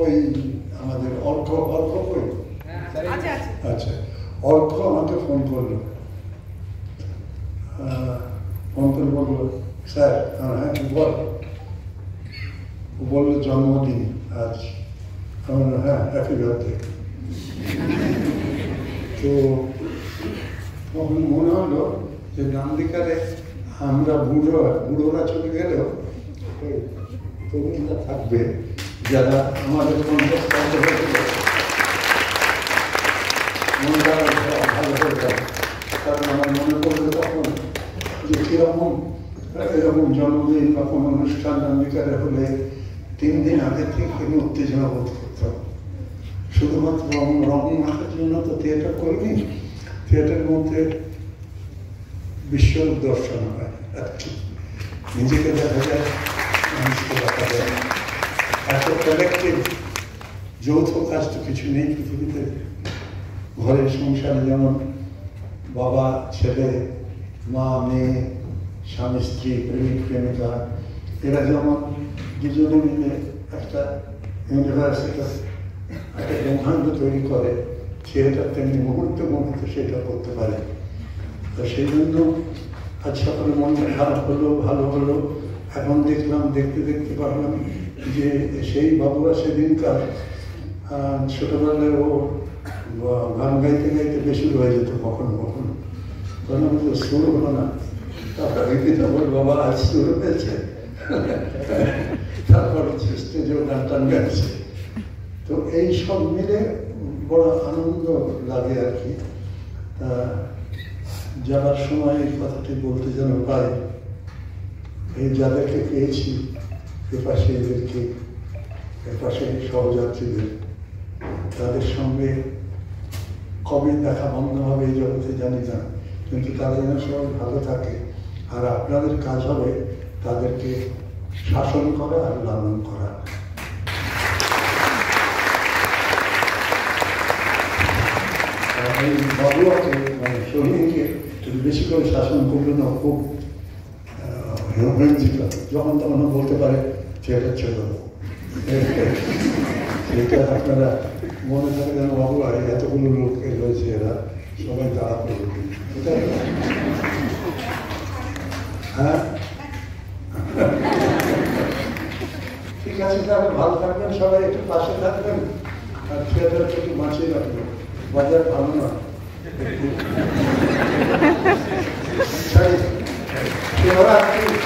ওই আমাদের অর্ক অর্ক কই? আছে আচ্ছা অর্ক আমাকে ফোন করল। ফোন করে বলল স্যার হ্যাঁ বল। ও বলল জন্মদিন আজ। আমার হ্যাঁ হ্যাপি বার্থডে তো তখন মনে হলো যে নান্দিকারে আমরা বুড়ো বুড়োরা চলে গেলেও তরুণরা থাকবে। যারা আমাদের যাবে কারণ আমার মনে পড়ল তখন যে কীরকম, এরকম জন্মদিন বা কোনো অনুষ্ঠান নান্দিকারে হলে তিন দিন আগে থেকে আমি উত্তেজনা বোধ করতাম। শুধুমাত্র রং রং মাখার জন্য তো থিয়েটার করিনি থিয়েটারের মধ্যে বিশ্ব দর্শন হয়। আর কি নিজেকে দেখা যায়, মানুষকে দেখা যায়। এত কালেক্টিভ যৌথ কাজ তো কিছু নেই পৃথিবীতে। ঘরের সংসারে যেমন বাবা, ছেলে, মা, মেয়ে, স্বামী, স্ত্রী, প্রেমিক, প্রেমিকা, এরা যেমন দুজনে মিলে একটা ইউনিভার্স একটা ব্রহ্মাণ্ড তৈরি করে থিয়েটার তেমনি মুহূর্তে মুহূর্তে সেটা করতে পারে। তো সেই জন্য আজ সকালে মনটা খারাপ হলো, ভালো হলো এখন দেখলাম, দেখতে দেখতে পারলাম যে সেই বাবুরা সেদিনকার ছোটবেলায় ও গান গাইতে গাইতে বেশি হয়ে যেত কখনো কখনো। তখন আমি তো সুর হলো না। তারপরে গীতা বল বাবা আজ সুর হয়েছে তারপর স্টেজেও গান টান গাইছে। তো এই সব মিলে বড় আনন্দ লাগে আর কি। তা যাবার সময় এই কথাটি বলতে যেন পাই এই যাদেরকে পেয়েছি এপাশে এদেরকে এপাশে সহযাত্রীদের। তাদের সঙ্গে কবে দেখা বন্ধ হবে এই জগতে, জানি না। কিন্তু তারা যেন সবাই ভালো থাকে। আর আপনাদের কাজ হবে তাদেরকে শাসন করা আর লালন করা। মানে একটু বেশি করে শাসন করলে না খুব হিরোইনজিত যখন তখন বলতে পারে থিয়েটার ছেড়ে দেবো সেটা আপনারা মনে থাকে যেন বাবু আর এতগুলো লোক রয়েছে এরা, সবাই আছে? হ্যাঁ? ঠিক আছে, তাহলে ভালো থাকবেন সবাই, একটু পাশে থাকবেন। আর থিয়েটারটা একটু বাঁচিয়ে রাখবেন। বাজার ভালো না। Siamo avanti.